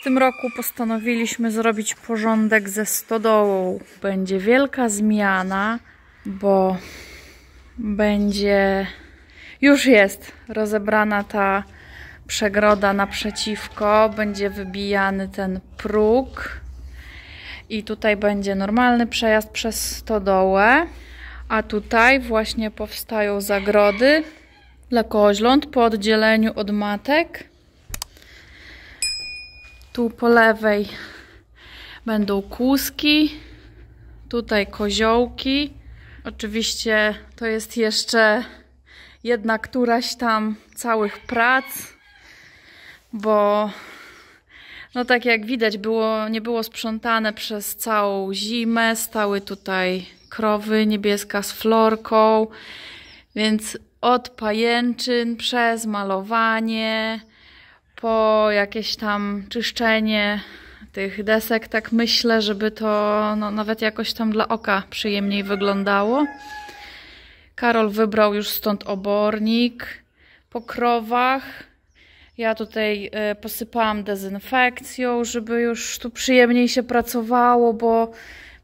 W tym roku postanowiliśmy zrobić porządek ze stodołą. Będzie wielka zmiana, bo będzie już jest rozebrana ta przegroda naprzeciwko, będzie wybijany ten próg i tutaj będzie normalny przejazd przez stodołę, a tutaj właśnie powstają zagrody dla koźląt po oddzieleniu od matek. Tu po lewej będą kłuski, tutaj koziołki. Oczywiście to jest jeszcze jedna któraś tam całych prac, bo no tak jak widać było, nie było sprzątane przez całą zimę, stały tutaj krowy niebieska z florką, więc od pajęczyn przez malowanie po jakieś tam czyszczenie tych desek, tak myślę, żeby to no, nawet jakoś tam dla oka przyjemniej wyglądało. Karol wybrał już stąd obornik po krowach. Ja tutaj e, posypałam dezynfekcją, żeby już tu przyjemniej się pracowało, bo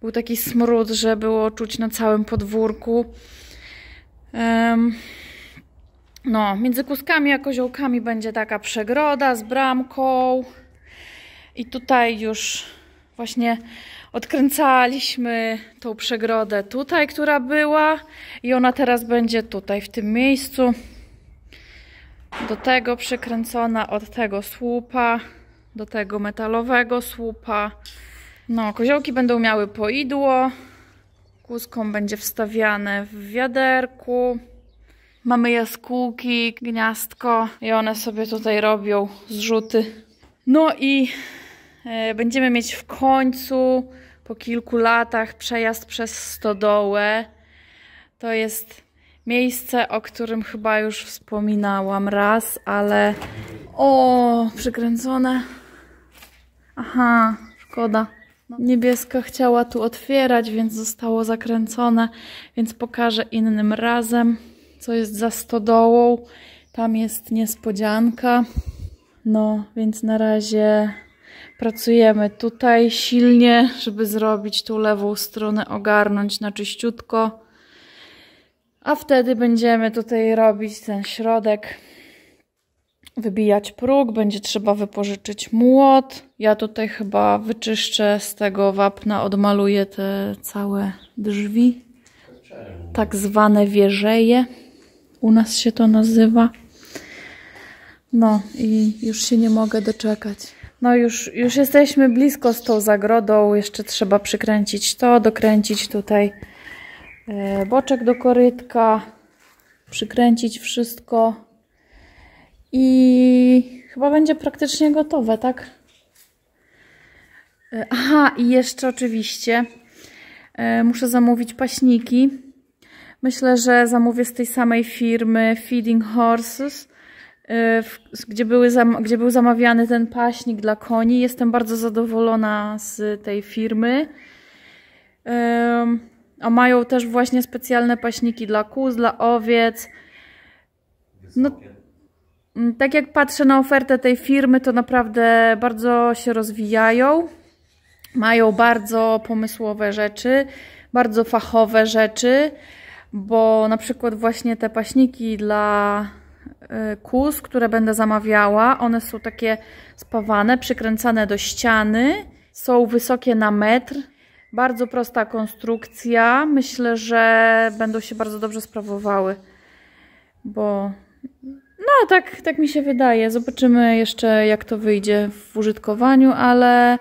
był taki smród, że było czuć na całym podwórku. No, między kuskami a koziołkami będzie taka przegroda z bramką. I tutaj już właśnie odkręcaliśmy tą przegrodę tutaj, która była i ona teraz będzie tutaj, w tym miejscu. Do tego przykręcona od tego słupa, do tego metalowego słupa. No, koziołki będą miały poidło. Kłuską będzie wstawiane w wiaderku. Mamy jaskółki, gniazdko i one sobie tutaj robią zrzuty. No i e, będziemy mieć w końcu po kilku latach przejazd przez stodołę. To jest miejsce, o którym chyba już wspominałam raz, ale o, przykręcone. Aha, szkoda. Niebieska chciała tu otwierać, więc zostało zakręcone, więc pokażę innym razem co jest za stodołą. Tam jest niespodzianka. No, więc na razie pracujemy tutaj silnie, żeby zrobić tą lewą stronę, ogarnąć na czyściutko. A wtedy będziemy tutaj robić ten środek, wybijać próg, będzie trzeba wypożyczyć młot. Ja tutaj chyba wyczyszczę z tego wapna, odmaluję te całe drzwi, tak zwane wieżeje u nas się to nazywa. No i już się nie mogę doczekać. No już, już jesteśmy blisko z tą zagrodą. Jeszcze trzeba przykręcić to, dokręcić tutaj e, boczek do korytka, przykręcić wszystko i chyba będzie praktycznie gotowe, tak? E, aha, i jeszcze oczywiście e, muszę zamówić paśniki Myślę, że zamówię z tej samej firmy Feeding Horses, y, gdzie, były, gdzie był zamawiany ten paśnik dla koni. Jestem bardzo zadowolona z tej firmy. A mają też właśnie specjalne paśniki dla kóz, dla owiec. No, mm, tak jak patrzę na ofertę tej firmy, to naprawdę bardzo się rozwijają. Mają bardzo pomysłowe rzeczy, bardzo fachowe rzeczy bo na przykład właśnie te paśniki dla y, kus, które będę zamawiała, one są takie spawane, przykręcane do ściany, są wysokie na metr, bardzo prosta konstrukcja. Myślę, że będą się bardzo dobrze sprawowały, bo no tak, tak mi się wydaje. Zobaczymy jeszcze jak to wyjdzie w użytkowaniu, ale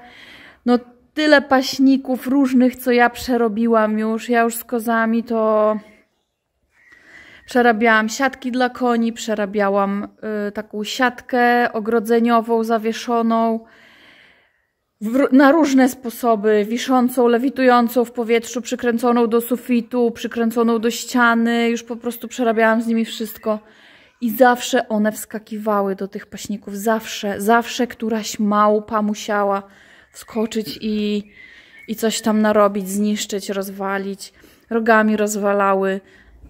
no tyle paśników różnych, co ja przerobiłam już. Ja już z kozami to Przerabiałam siatki dla koni, przerabiałam y, taką siatkę ogrodzeniową, zawieszoną na różne sposoby, wiszącą, lewitującą w powietrzu, przykręconą do sufitu, przykręconą do ściany, już po prostu przerabiałam z nimi wszystko. I zawsze one wskakiwały do tych paśników, zawsze, zawsze któraś małpa musiała wskoczyć i, i coś tam narobić, zniszczyć, rozwalić. Rogami rozwalały,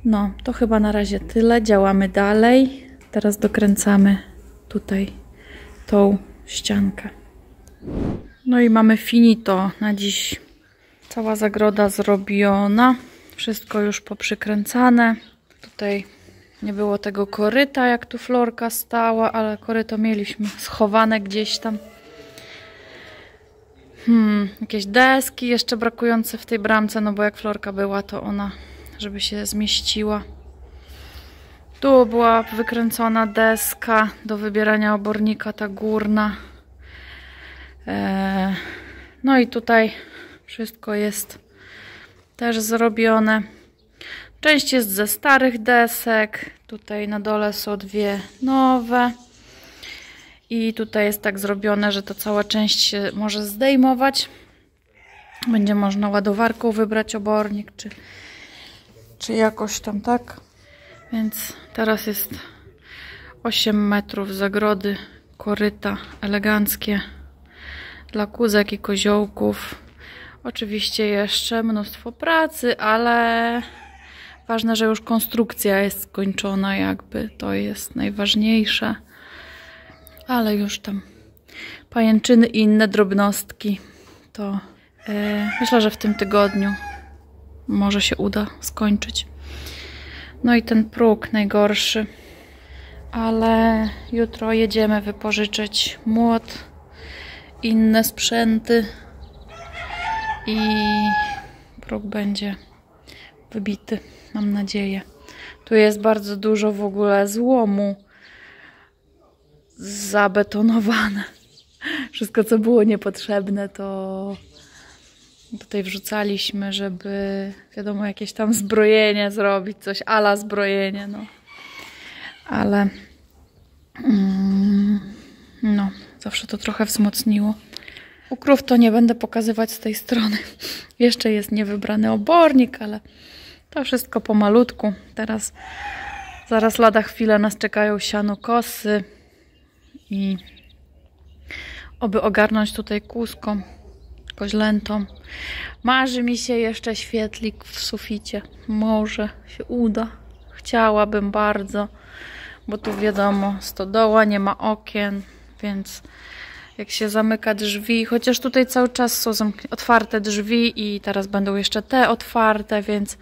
no, to chyba na razie tyle. Działamy dalej. Teraz dokręcamy tutaj tą ściankę. No i mamy finito na dziś. Cała zagroda zrobiona. Wszystko już poprzykręcane. Tutaj nie było tego koryta, jak tu florka stała, ale koryto mieliśmy schowane gdzieś tam. Hmm, jakieś deski jeszcze brakujące w tej bramce, no bo jak florka była, to ona, żeby się zmieściła. Tu była wykręcona deska do wybierania obornika, ta górna. Eee, no i tutaj wszystko jest też zrobione. Część jest ze starych desek. Tutaj na dole są dwie nowe. I tutaj jest tak zrobione, że to cała część się może zdejmować. Będzie można ładowarką wybrać obornik, czy, czy jakoś tam tak. Więc teraz jest 8 metrów zagrody, koryta eleganckie dla kuzek i koziołków. Oczywiście jeszcze mnóstwo pracy, ale ważne, że już konstrukcja jest skończona jakby. To jest najważniejsze. Ale już tam pajęczyny i inne drobnostki to yy, myślę, że w tym tygodniu może się uda skończyć. No i ten próg najgorszy. Ale jutro jedziemy wypożyczyć młot, inne sprzęty i próg będzie wybity, mam nadzieję. Tu jest bardzo dużo w ogóle złomu zabetonowane. Wszystko, co było niepotrzebne, to tutaj wrzucaliśmy, żeby wiadomo, jakieś tam zbrojenie zrobić, coś ala zbrojenie, no. Ale mm, no, zawsze to trochę wzmocniło. Ukrów to nie będę pokazywać z tej strony. Jeszcze jest niewybrany obornik, ale to wszystko pomalutku. Teraz zaraz lada chwilę nas czekają siano kosy i oby ogarnąć tutaj kózką, koźlętą. Marzy mi się jeszcze świetlik w suficie. Może się uda. Chciałabym bardzo, bo tu wiadomo, stodoła, nie ma okien, więc jak się zamyka drzwi, chociaż tutaj cały czas są otwarte drzwi i teraz będą jeszcze te otwarte, więc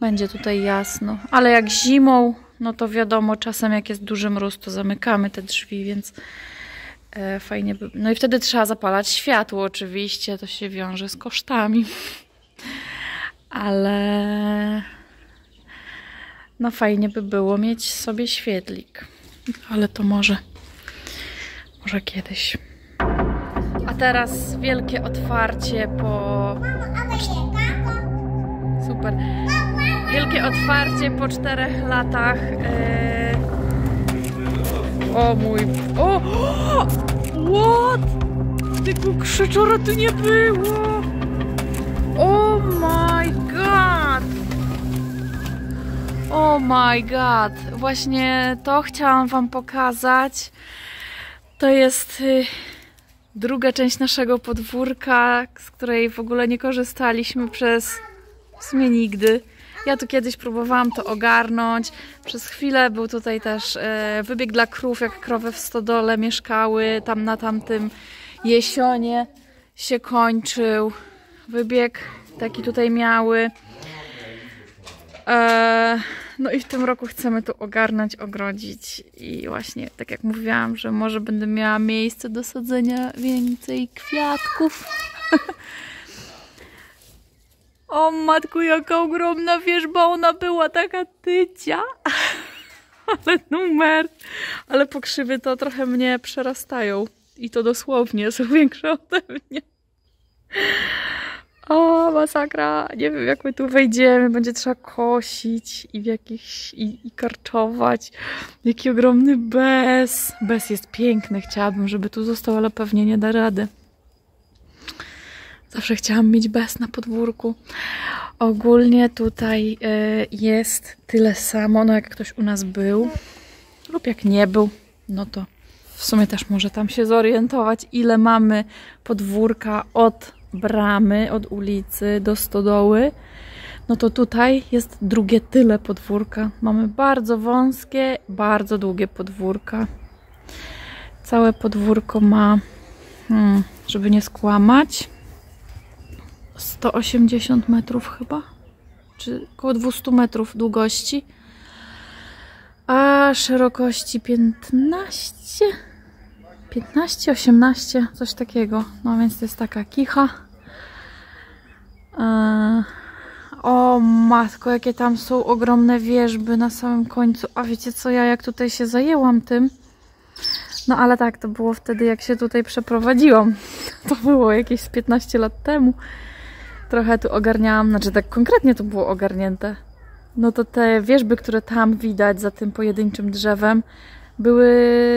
będzie tutaj jasno. Ale jak zimą, no to wiadomo, czasem jak jest duży mróz, to zamykamy te drzwi, więc fajnie by... No i wtedy trzeba zapalać światło oczywiście, to się wiąże z kosztami. Ale no fajnie by było mieć sobie świetlik. Ale to może może kiedyś. A teraz wielkie otwarcie po... Super. Wielkie otwarcie po czterech latach. O mój... O! What? Tego krzyczora tu nie było! Oh my god! Oh my god! Właśnie to chciałam wam pokazać. To jest... Yy druga część naszego podwórka, z której w ogóle nie korzystaliśmy przez w sumie nigdy. Ja tu kiedyś próbowałam to ogarnąć. Przez chwilę był tutaj też e, wybieg dla krów, jak krowy w stodole mieszkały. Tam na tamtym jesionie się kończył. Wybieg taki tutaj miały. E, no i w tym roku chcemy tu ogarnąć, ogrodzić i właśnie tak jak mówiłam, że może będę miała miejsce do sadzenia więcej kwiatków. o matku, jaka ogromna wierzba ona była, taka tycia. Ale numer. Ale pokrzywy to trochę mnie przerastają. I to dosłownie, są większe ode mnie. O, masakra. Nie wiem, jak my tu wejdziemy. Będzie trzeba kosić i w jakichś... i, i karczować. Jaki ogromny bez. Bez jest piękny. Chciałabym, żeby tu został, ale pewnie nie da rady. Zawsze chciałam mieć bez na podwórku. Ogólnie tutaj y, jest tyle samo, no jak ktoś u nas był lub jak nie był, no to w sumie też może tam się zorientować, ile mamy podwórka od bramy od ulicy do stodoły, no to tutaj jest drugie tyle podwórka. Mamy bardzo wąskie, bardzo długie podwórka. Całe podwórko ma hmm, żeby nie skłamać. 180 metrów chyba, czy około 200 metrów długości, a szerokości 15, 15, 18, coś takiego. No więc to jest taka kicha. Eee, o matko, jakie tam są ogromne wieżby na samym końcu. A wiecie co, ja jak tutaj się zajęłam tym, no ale tak, to było wtedy jak się tutaj przeprowadziłam. To było jakieś z 15 lat temu. Trochę tu ogarniałam, znaczy tak konkretnie to było ogarnięte. No to te wieżby, które tam widać za tym pojedynczym drzewem, były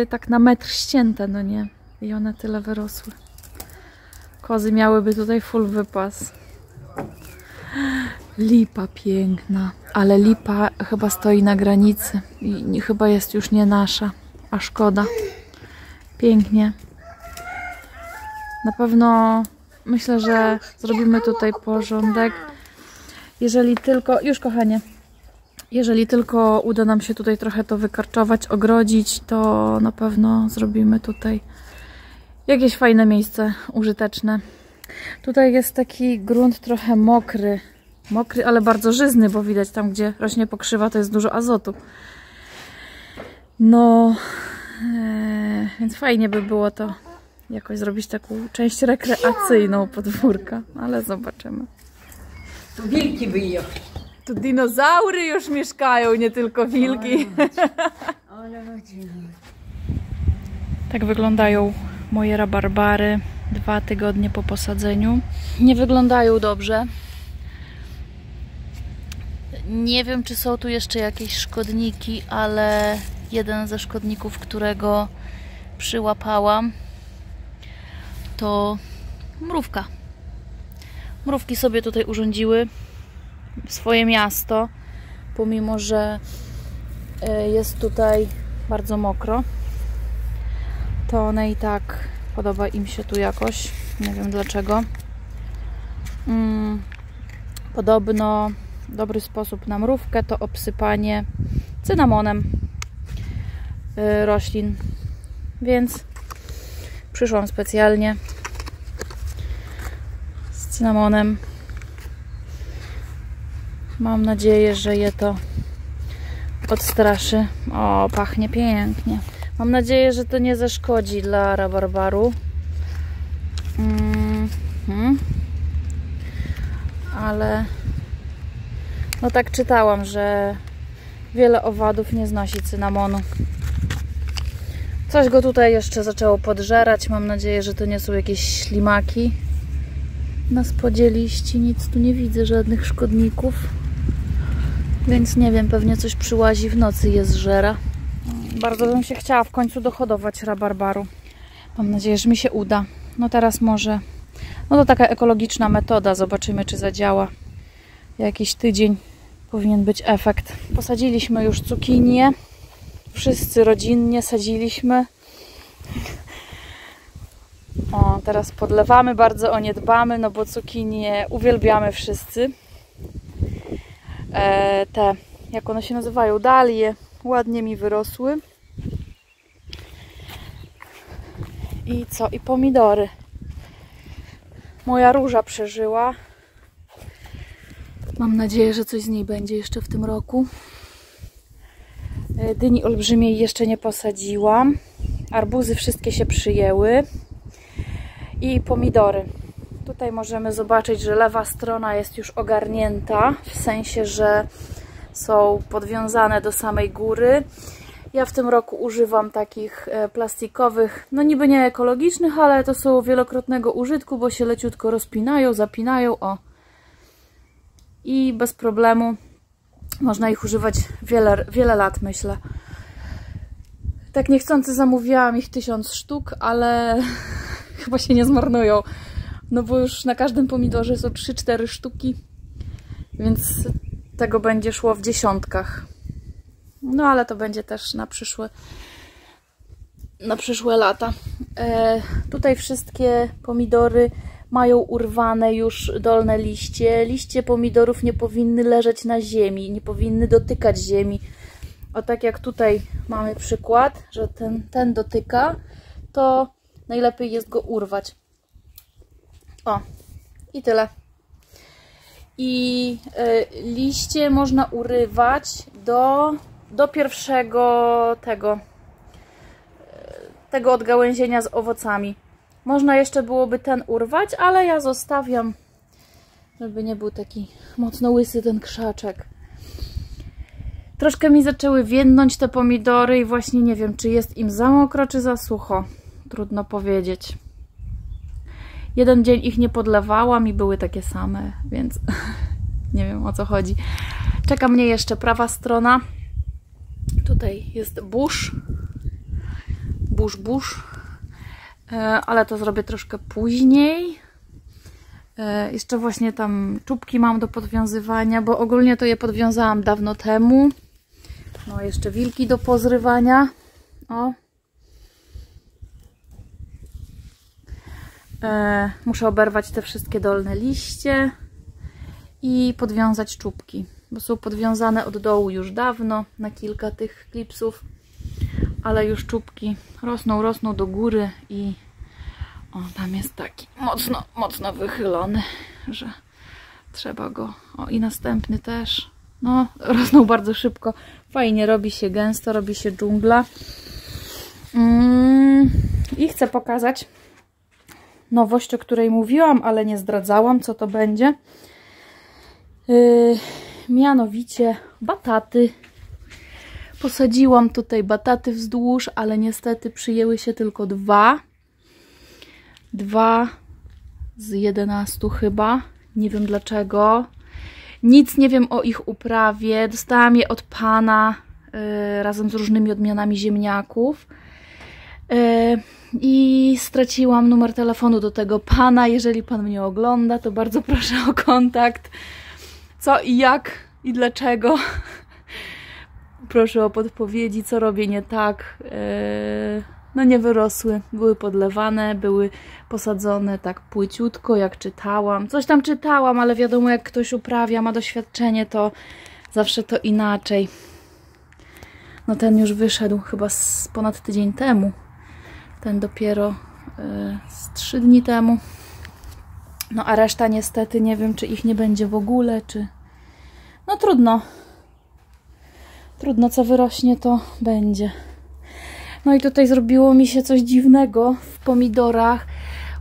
tak na metr ścięte, no nie? I one tyle wyrosły. Kozy miałyby tutaj full wypas. Lipa piękna, ale lipa chyba stoi na granicy i chyba jest już nie nasza, a szkoda. Pięknie. Na pewno myślę, że zrobimy tutaj porządek. Jeżeli tylko, już kochanie, jeżeli tylko uda nam się tutaj trochę to wykarczować, ogrodzić, to na pewno zrobimy tutaj jakieś fajne miejsce użyteczne. Tutaj jest taki grunt trochę mokry. Mokry, ale bardzo żyzny, bo widać tam, gdzie rośnie pokrzywa, to jest dużo azotu. No, ee, więc fajnie by było to jakoś zrobić taką część rekreacyjną podwórka, ale zobaczymy. Tu wilki wyją. Tu dinozaury już mieszkają, nie tylko wilki. Ale rodzina. Tak wyglądają moje rabarbary dwa tygodnie po posadzeniu. Nie wyglądają dobrze. Nie wiem, czy są tu jeszcze jakieś szkodniki, ale jeden ze szkodników, którego przyłapałam, to mrówka. Mrówki sobie tutaj urządziły swoje miasto, pomimo że e, jest tutaj bardzo mokro, to one i tak podoba im się tu jakoś. Nie wiem dlaczego. Mm, podobno dobry sposób na mrówkę to obsypanie cynamonem y, roślin. Więc przyszłam specjalnie z cynamonem. Mam nadzieję, że je to odstraszy. O, pachnie pięknie. Mam nadzieję, że to nie zaszkodzi dla rabarbaru. Mm -hmm. Ale no tak czytałam, że wiele owadów nie znosi cynamonu. Coś go tutaj jeszcze zaczęło podżerać. Mam nadzieję, że to nie są jakieś ślimaki na spodzie liści. Nic tu nie widzę, żadnych szkodników. Więc nie wiem, pewnie coś przyłazi w nocy je zżera. Bardzo bym się chciała w końcu dohodować rabarbaru. Mam nadzieję, że mi się uda. No teraz może... No to taka ekologiczna metoda. Zobaczymy, czy zadziała. Jakiś tydzień powinien być efekt. Posadziliśmy już cukinię. Wszyscy rodzinnie sadziliśmy. O, teraz podlewamy, bardzo o nie dbamy, no bo cukinie uwielbiamy wszyscy. E, te, jak one się nazywają, dalie, ładnie mi wyrosły. I co? I pomidory. Moja róża przeżyła. Mam nadzieję, że coś z niej będzie jeszcze w tym roku. Dyni olbrzymiej jeszcze nie posadziłam. Arbuzy wszystkie się przyjęły. I pomidory. Tutaj możemy zobaczyć, że lewa strona jest już ogarnięta, w sensie, że są podwiązane do samej góry. Ja w tym roku używam takich e, plastikowych, no niby nie ekologicznych, ale to są wielokrotnego użytku, bo się leciutko rozpinają, zapinają, o. I bez problemu można ich używać wiele, wiele lat, myślę. Tak niechcący zamówiłam ich tysiąc sztuk, ale chyba się nie zmarnują. No bo już na każdym pomidorze są 3-4 sztuki, więc tego będzie szło w dziesiątkach. No ale to będzie też na przyszłe, na przyszłe lata. E, tutaj wszystkie pomidory mają urwane już dolne liście. Liście pomidorów nie powinny leżeć na ziemi, nie powinny dotykać ziemi. O tak jak tutaj mamy przykład, że ten, ten dotyka, to najlepiej jest go urwać. O, i tyle. I y, liście można urywać do, do pierwszego tego, y, tego odgałęzienia z owocami. Można jeszcze byłoby ten urwać, ale ja zostawiam, żeby nie był taki mocno łysy ten krzaczek. Troszkę mi zaczęły więdnąć te pomidory i właśnie nie wiem, czy jest im za mokro, czy za sucho. Trudno powiedzieć. Jeden dzień ich nie podlewałam i były takie same, więc nie wiem o co chodzi. Czeka mnie jeszcze prawa strona. Tutaj jest burz. Burz, burz. E, ale to zrobię troszkę później. E, jeszcze właśnie tam czubki mam do podwiązywania, bo ogólnie to je podwiązałam dawno temu. No, jeszcze wilki do pozrywania. O. E, muszę oberwać te wszystkie dolne liście i podwiązać czubki, bo są podwiązane od dołu już dawno na kilka tych klipsów, ale już czubki rosną, rosną do góry i o, tam jest taki mocno, mocno wychylony, że trzeba go. O, i następny też. No, rosną bardzo szybko. Fajnie, robi się gęsto, robi się dżungla. Mm, I chcę pokazać nowość, o której mówiłam, ale nie zdradzałam, co to będzie. Yy, mianowicie bataty. Posadziłam tutaj bataty wzdłuż, ale niestety przyjęły się tylko dwa. Dwa z jedenastu chyba. Nie wiem dlaczego. Nic nie wiem o ich uprawie. Dostałam je od pana yy, razem z różnymi odmianami ziemniaków. Yy, I straciłam numer telefonu do tego pana. Jeżeli pan mnie ogląda, to bardzo proszę o kontakt. Co i jak i dlaczego. Proszę o podpowiedzi, co robię nie tak. Yy, no nie wyrosły, były podlewane, były posadzone tak płyciutko, jak czytałam. Coś tam czytałam, ale wiadomo, jak ktoś uprawia, ma doświadczenie, to zawsze to inaczej. No ten już wyszedł chyba z ponad tydzień temu. Ten dopiero yy, z trzy dni temu. No a reszta niestety nie wiem, czy ich nie będzie w ogóle, czy... No trudno. Trudno, co wyrośnie, to będzie. No i tutaj zrobiło mi się coś dziwnego w pomidorach,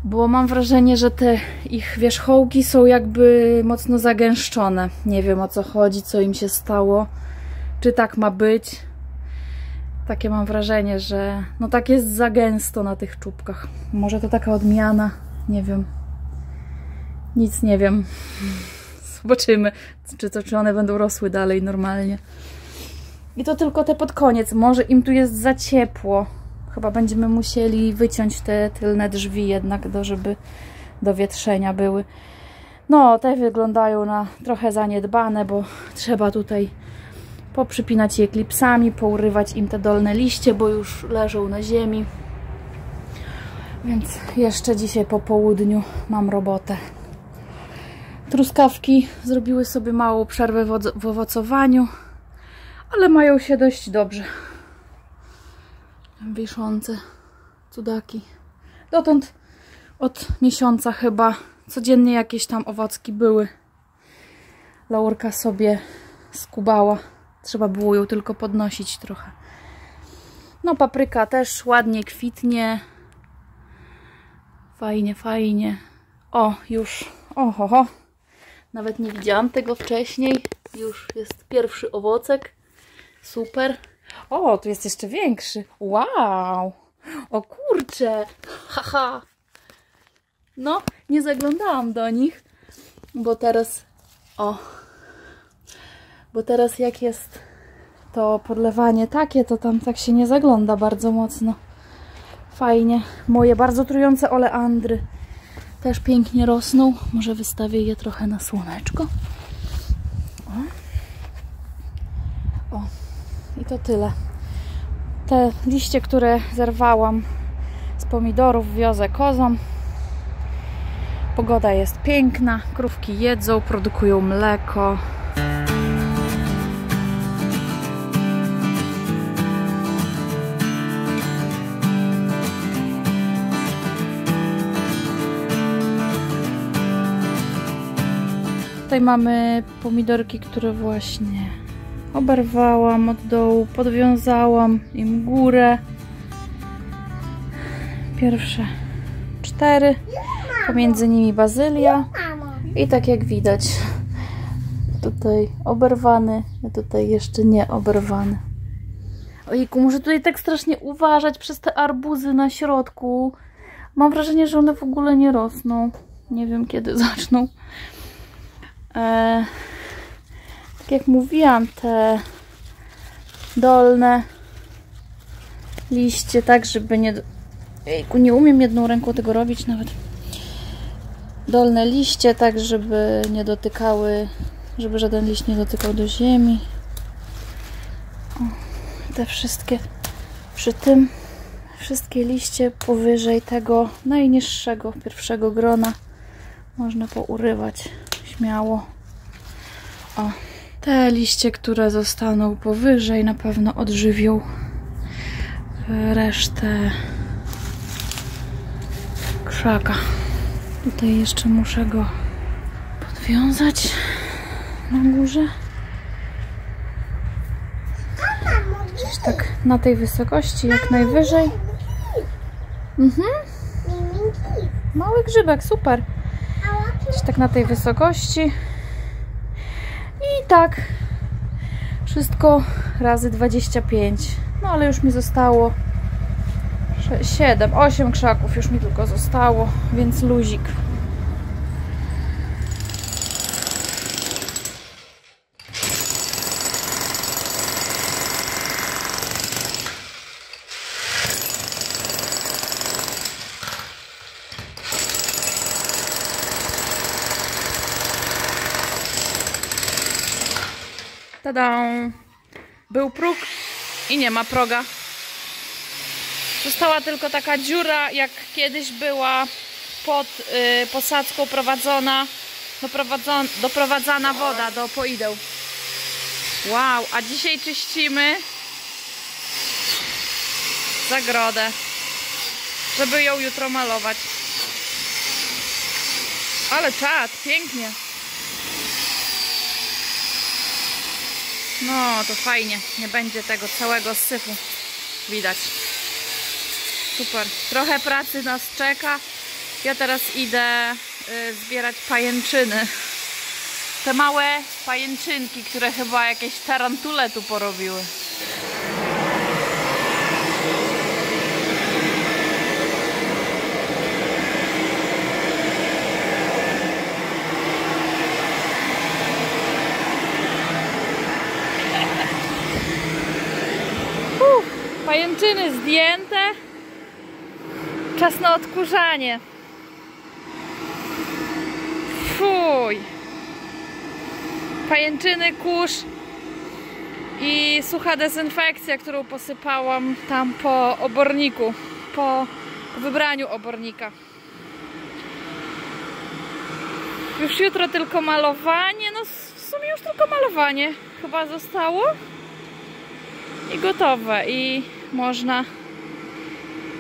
bo mam wrażenie, że te ich wierzchołki są jakby mocno zagęszczone. Nie wiem o co chodzi, co im się stało, czy tak ma być. Takie mam wrażenie, że no tak jest za gęsto na tych czubkach. Może to taka odmiana, nie wiem. Nic nie wiem. Zobaczymy, czy, to, czy one będą rosły dalej normalnie. I to tylko te pod koniec. Może im tu jest za ciepło. Chyba będziemy musieli wyciąć te tylne drzwi jednak, do, żeby do wietrzenia były. No, te wyglądają na trochę zaniedbane, bo trzeba tutaj poprzypinać je klipsami, pourywać im te dolne liście, bo już leżą na ziemi. Więc jeszcze dzisiaj po południu mam robotę. Truskawki zrobiły sobie małą przerwę w owocowaniu ale mają się dość dobrze. Wiszące cudaki. Dotąd od miesiąca chyba codziennie jakieś tam owocki były. Laurka sobie skubała. Trzeba było ją tylko podnosić trochę. No papryka też ładnie kwitnie. Fajnie, fajnie. O, już. Oho, Nawet nie widziałam tego wcześniej. Już jest pierwszy owocek. Super. O, tu jest jeszcze większy. Wow. O kurcze. Haha. No, nie zaglądałam do nich, bo teraz o bo teraz jak jest to podlewanie takie, to tam tak się nie zagląda bardzo mocno. Fajnie. Moje bardzo trujące oleandry też pięknie rosną. Może wystawię je trochę na słoneczko. O. O. I to tyle. Te liście, które zerwałam z pomidorów, wiozę kozom. Pogoda jest piękna, krówki jedzą, produkują mleko. Tutaj mamy pomidorki, które właśnie oberwałam od dołu, podwiązałam im górę. Pierwsze cztery, pomiędzy nimi bazylia i tak jak widać tutaj oberwany, a tutaj jeszcze nie oberwany. Ojku, muszę tutaj tak strasznie uważać przez te arbuzy na środku. Mam wrażenie, że one w ogóle nie rosną. Nie wiem kiedy zaczną. E, tak jak mówiłam, te dolne liście, tak żeby nie... Ejku, nie umiem jedną ręką tego robić nawet. Dolne liście, tak żeby nie dotykały, żeby żaden liść nie dotykał do ziemi. O, te wszystkie przy tym wszystkie liście powyżej tego najniższego, pierwszego grona można pourywać śmiało. O, te liście, które zostaną powyżej na pewno odżywią resztę krzaka. Tutaj jeszcze muszę go podwiązać na górze. Gdzieś tak na tej wysokości, jak najwyżej. Mhm. Mały grzybek, super. Gdzieś tak na tej wysokości. Tak wszystko razy 25. No ale już mi zostało 7, 8 krzaków już mi tylko zostało, więc luzik. Tada! Był próg i nie ma proga. Została tylko taka dziura, jak kiedyś była pod y, posadzką prowadzona, doprowadzana woda do poideł. Wow, a dzisiaj czyścimy zagrodę, żeby ją jutro malować. Ale czad, pięknie. No, to fajnie. Nie będzie tego całego syfu. Widać. Super. Trochę pracy nas czeka. Ja teraz idę y, zbierać pajęczyny. Te małe pajęczynki, które chyba jakieś tarantule tu porobiły. Pajęczyny zdjęte. Czas na odkurzanie. Fuj. Pajęczyny, kurz i sucha dezynfekcja, którą posypałam tam po oborniku, po wybraniu obornika. Już jutro tylko malowanie, no w sumie już tylko malowanie chyba zostało i gotowe. I można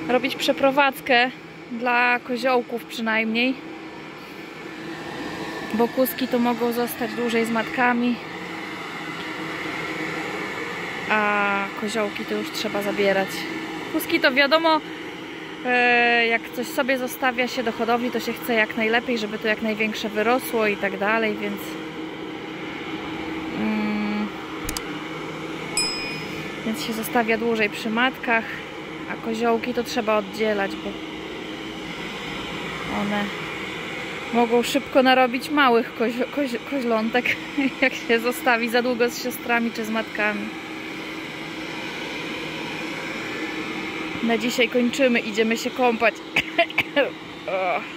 robić przeprowadzkę dla koziołków przynajmniej bo kuski to mogą zostać dłużej z matkami a koziołki to już trzeba zabierać. Kuski to wiadomo e, jak coś sobie zostawia się do hodowli to się chce jak najlepiej, żeby to jak największe wyrosło i tak dalej, więc więc się zostawia dłużej przy matkach a koziołki to trzeba oddzielać, bo one mogą szybko narobić małych kozio, kozio, koźlątek, jak się zostawi za długo z siostrami czy z matkami. Na dzisiaj kończymy, idziemy się kąpać.